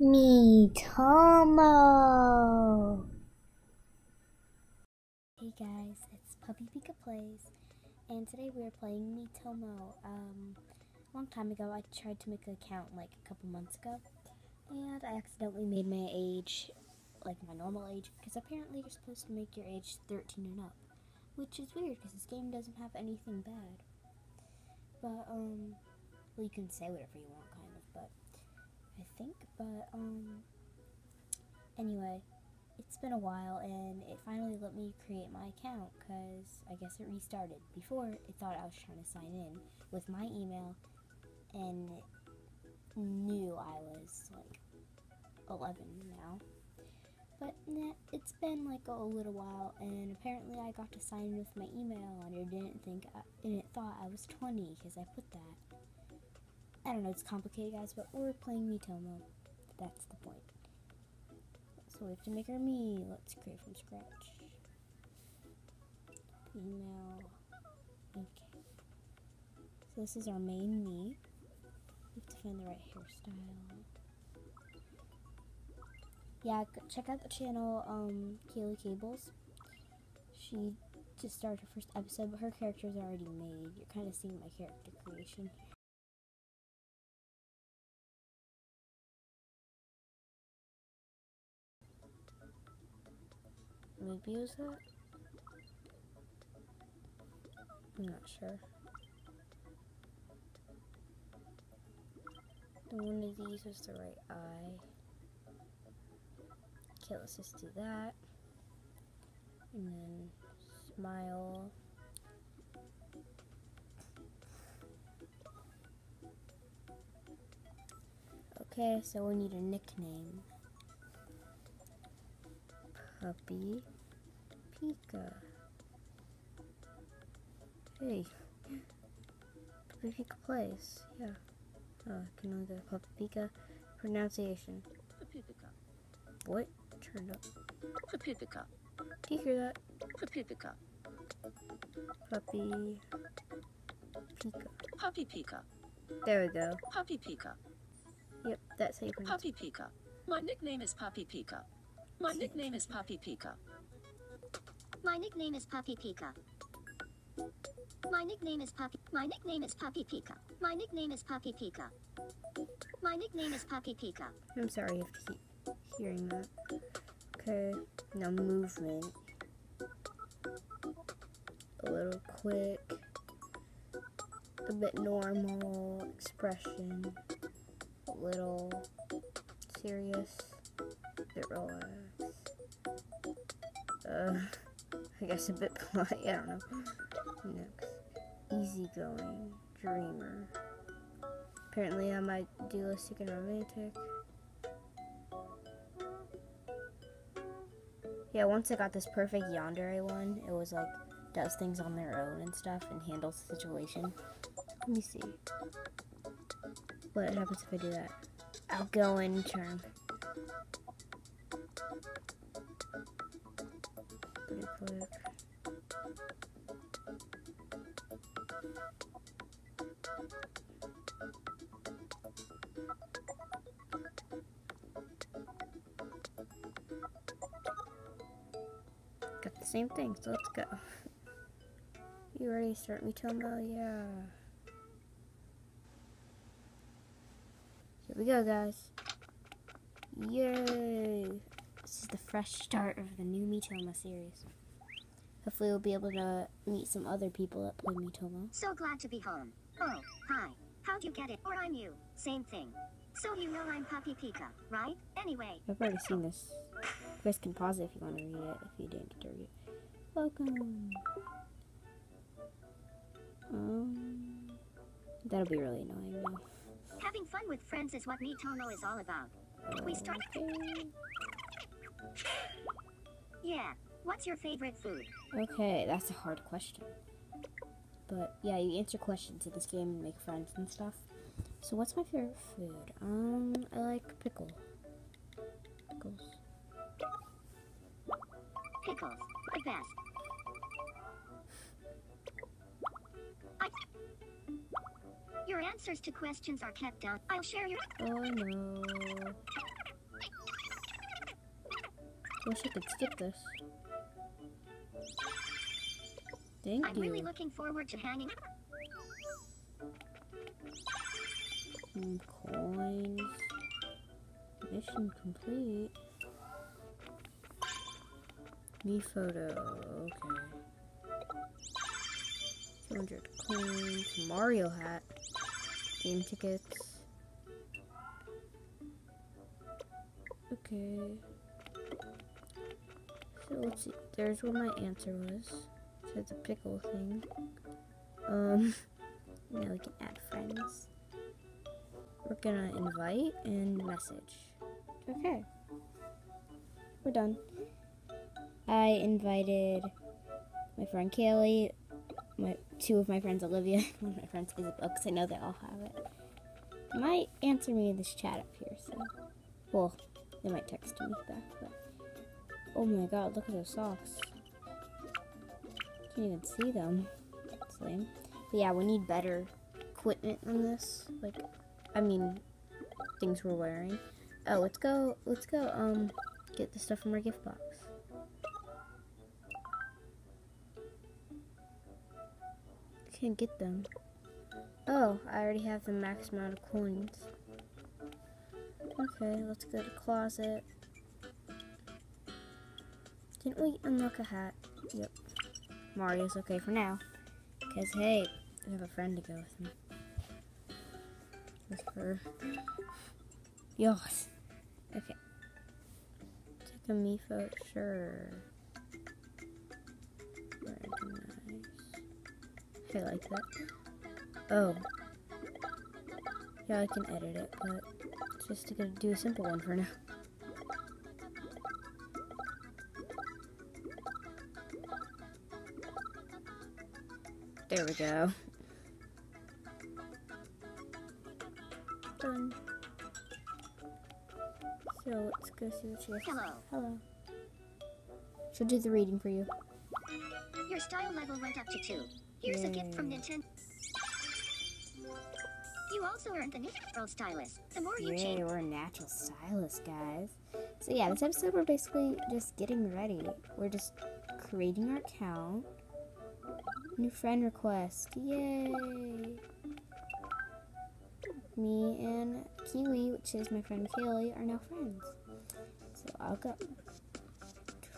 Miitomo. Hey guys, it's Puppy Pika Plays, and today we are playing Miitomo. Um, a long time ago, I tried to make an account like a couple months ago, and I accidentally made my age like my normal age, because apparently you're supposed to make your age 13 and up, which is weird because this game doesn't have anything bad. But um, well, you can say whatever you want, I think, but um, anyway it's been a while and it finally let me create my account because I guess it restarted. Before it thought I was trying to sign in with my email and knew I was like 11 now. But nah, it's been like a little while and apparently I got to sign in with my email and it didn't think I, and it thought I was 20 because I put that. I don't know, it's complicated guys, but we're playing Miitomo. That's the point. So we have to make our me. Let's create from scratch. Email. Okay. So this is our main me. We have to find the right hairstyle. Yeah, check out the channel, um, Kaylee Cables. She just started her first episode, but her character is already made. You're kind of seeing my character creation here. Maybe use that? I'm not sure. one of these is the right eye. Okay, let's just do that. And then smile. Okay, so we need a nickname. Puppy. Pika. Hey. Puppy Pika plays. Yeah. Oh, I can only go Puppy Pika. Pronunciation. Papipika. What? Turned up. Papipika. Do you hear that? Papipika. Puppy Pika. Puppy Pika. There we go. Puppy Pika. Yep, that's how you pronounce Puppy Pika. My nickname is Puppy Pika. My nickname is Puppy Pika. My nickname is Puppy Pika. My nickname is Puppy. My nickname is Puppy Pika. My nickname is Puppy Pika. My nickname is Puppy Pika. I'm sorry to keep hearing that. Okay, now movement. A little quick. A bit normal. Expression. A little serious. A bit relaxed. Uh, I guess a bit polite. I don't know. Next. Easygoing. Dreamer. Apparently I'm idealistic and romantic. Yeah, once I got this perfect yandere one, it was like does things on their own and stuff and handles the situation. Let me see. What happens if I do that? Outgoing charm. Got the same thing, so let's go. You ready to start Miitomo? Yeah. Here we go, guys. Yay! This is the fresh start of the new Me Miitomo series. Hopefully we'll be able to meet some other people at play Miitomo. So glad to be home. Oh, hi. How'd you get it? Or I'm you. Same thing. So you know I'm Puppy Pika, right? Anyway, I've already seen this. You guys can pause it if you want to read it, if you didn't get to read it. Welcome! Um, that'll be really annoying now. having fun with friends is what Miitomo is all about. We start. Yeah. What's your favorite food? Okay, that's a hard question. But yeah, you answer questions in this game and make friends and stuff. So what's my favorite food? Um, I like pickle. Pickles. Pickles. The best. I... Your answers to questions are kept down. I'll share your. Oh no. Wish I could skip this. Thank I'm you. really looking forward to hanging. Mm, coins. Mission complete. Me photo. Okay. 200 coins. Mario hat. Game tickets. Okay. So let's see. There's where my answer was. So a pickle thing. Um. Now we can add friends. We're gonna invite and message. Okay. We're done. I invited my friend Kaylee, my two of my friends Olivia, one of my friends Isabel, because I know they all have it. They might answer me in this chat up here, so well, they might text me back, but oh my god, look at those socks. Can't even see them. It's lame. But yeah, we need better equipment on this. Like I mean, things we're wearing. Oh, let's go. Let's go. Um, get the stuff from our gift box. Can't get them. Oh, I already have the max amount of coins. Okay, let's go to closet. Didn't we unlock a hat? Yep. Mario's okay for now. Cause hey, I have a friend to go with me with her. Yes. Okay. Take a photo. Sure. Nice. I like that. Oh. Yeah, I can edit it, but just to do a simple one for now. There we go. Done. So let's go see what she has. Hello. Hello. She'll do the reading for you. Your style level went up to two. Here's a gift from Yay. Nintendo. You also earned the Natural Stylus. The more you Yay, change, we're a natural stylist, guys. So yeah, this episode we're basically just getting ready. We're just creating our account. New friend request. Yay! Me and Kiwi, which is my friend Kaylee, are now friends. So I'll go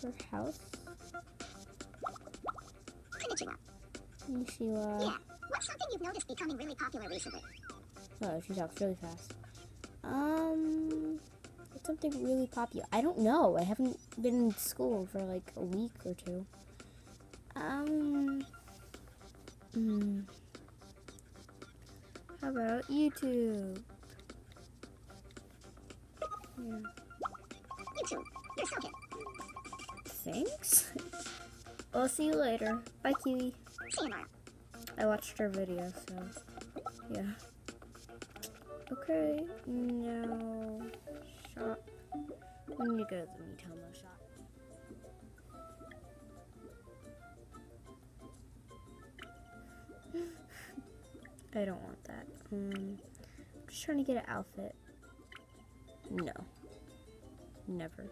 to her house. Konnichiwa. Nishiwa. Yeah. What's something you've noticed becoming really popular recently? Oh, she talks really fast. Um, it's something really popular. I don't know. I haven't been in school for like a week or two. Um, hmm. How about YouTube? Yeah. You're so. Thanks. I'll see you later. Bye, Kiwi. See you tomorrow. I watched her video, so yeah. Okay, now shop. We need to go to the Miitomo shop. I don't want that. Um, I'm just trying to get an outfit. No. Never.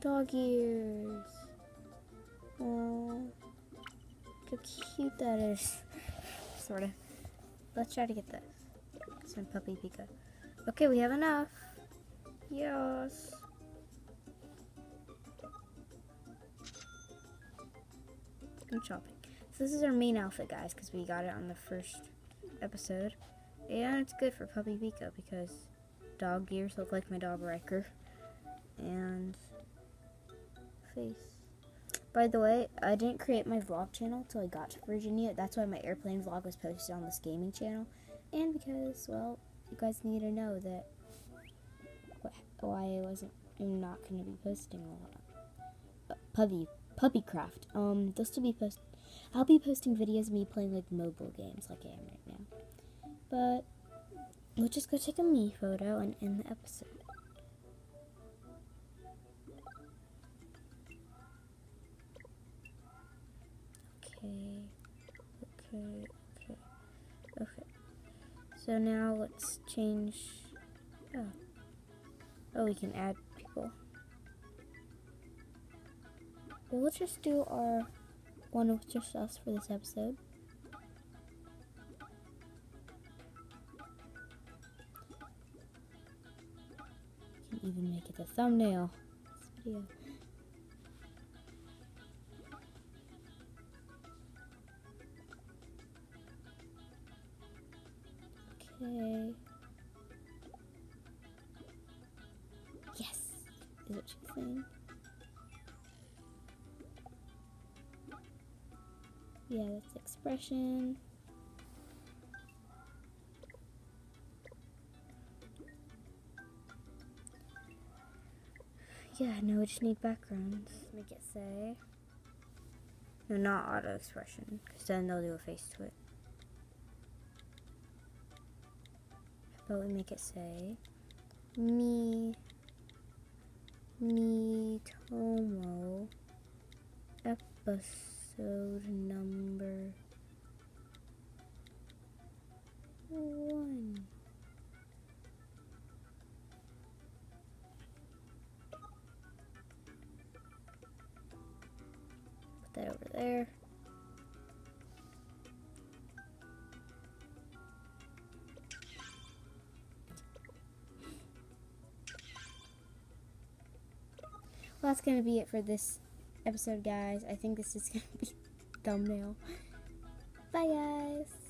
Dog ears. Oh, how cute that is. sort of. Let's try to get this. Some puppy Pika. Okay, we have enough. Yes. I'm shopping. So this is our main outfit, guys, because we got it on the first episode. And it's good for Puppy Pika because dog ears look like my dog Riker. And face. By the way, I didn't create my vlog channel until I got to Virginia. That's why my airplane vlog was posted on this gaming channel. And because, well, you guys need to know that why I wasn't, I'm not going to be posting a lot. Uh, puppy, Puppycraft. Um, this will be post. I'll be posting videos of me playing like mobile games like I am right now. But we'll just go take a me photo and end the episode. Okay, okay, okay, okay. So now let's change. Oh, oh, we can add cool. We'll just do our one with just us for this episode. Can even make it the thumbnail. This video. Okay. Yes, is what she's saying. Yeah, that's expression. Yeah, no, we just need backgrounds. Make it say. No, not auto expression, because then they'll do a face to it. But we make it say me me tomo episode number one. Put that over there. Well, that's gonna be it for this episode, guys. I think this is gonna be thumbnail. Bye, guys.